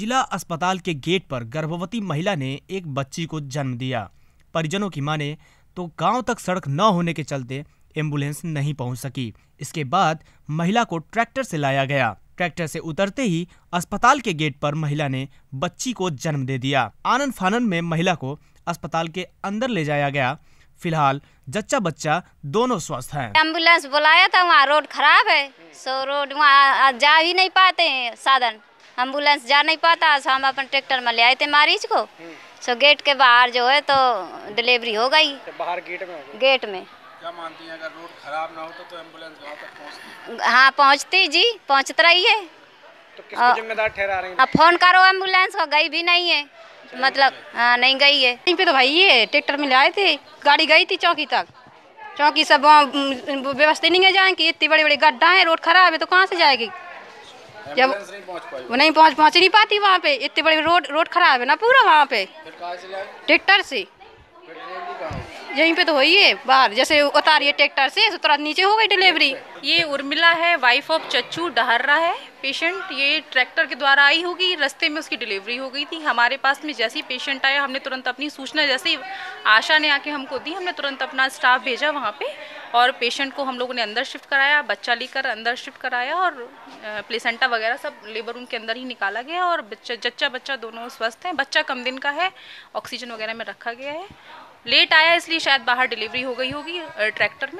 जिला अस्पताल के गेट पर गर्भवती महिला ने एक बच्ची को जन्म दिया। परिजनों की माने तो गाँव तक सड़क न होने के चलते एंबुलेंस नहीं पहुँच सकी। इसके बाद महिला को ट्रैक्टर से लाया गया। ट्रैक्टर से उतरते ही अस्पताल के गेट पर महिला ने बच्ची को जन्म दे दिया। आनंद फानन में महिला को अस्पताल के अंदर ले जाया गया। फ़िलहाल जच्चा बच्चा दोनों स्वस्थ हैं। एंबुलेंस बुलाया था, वहाँ रोड खराब है, सो रोड वहाँ जा ही नहीं पाते हैं साधन। एंबुलेंस जा नहीं पाता सो हम अपन ट्रैक्टर में ले आए थे मरीज़ को। सो गेट के बाहर जो है तो डिलीवरी हो गई। बाहर गेट में गेट में। क्या मानती हैं अगर रोड खराब ना होता तो एंबुलेंस वहाँ तक पहुँचती? हाँ पहुँचती जी पहुँचत रही है। तो किसको जिम्मेदार ठहरा रही हैं? अब फ़ोन करो एंबुलेंस को गई भी नहीं है। मतलब हाँ नहीं गई है। यहीं पे तो भाई ये ट्रैक्टर में ले आए थे गाड़ी गई थी चौकी तक। चौकी सब वहाँ, व्यवस्था नहीं है जाए कि इतनी बड़ी बड़ी गड्ढा है रोड खराब है तो कहाँ से जाएगी? जब नहीं पहुँच पाई वो। नहीं पहुँच पहुँच नहीं पाती वहाँ पे। इतने बड़े रोड रोड खराब है ना पूरा वहाँ पे। ट्रैक्टर से। यहीं पे तो हुई है बाहर। जैसे उतारिए ट्रैक्टर से तो तुरंत नीचे हो गई डिलीवरी ये उर्मिला है वाइफ ऑफ़ चच्चू डहर्रा है। पेशेंट ये ट्रैक्टर के द्वारा आई होगी रास्ते में उसकी डिलीवरी हो गई थी। हमारे पास में जैसे ही पेशेंट आया हमने तुरंत अपनी सूचना जैसे ही आशा ने आके हमको दी हमने तुरंत अपना स्टाफ भेजा वहाँ पे। और पेशेंट को हम लोगों ने अंदर शिफ्ट कराया, बच्चा लेकर अंदर शिफ्ट कराया और प्लेसेंटा वगैरह सब लेबर रूम के अंदर ही निकाला गया और बच्चा, जच्चा बच्चा दोनों स्वस्थ हैं। बच्चा कम दिन का है ऑक्सीजन वगैरह में रखा गया है। लेट आया इसलिए शायद बाहर डिलीवरी हो गई होगी ट्रैक्टर में।